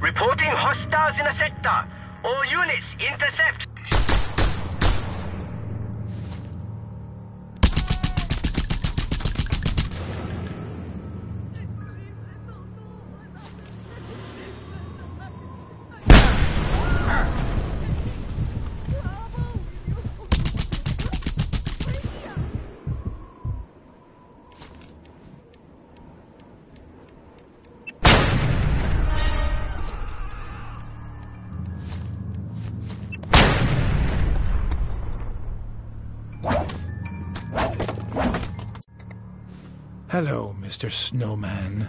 Reporting hostiles in a sector. All units, intercept. Hello, Mr. Snowman.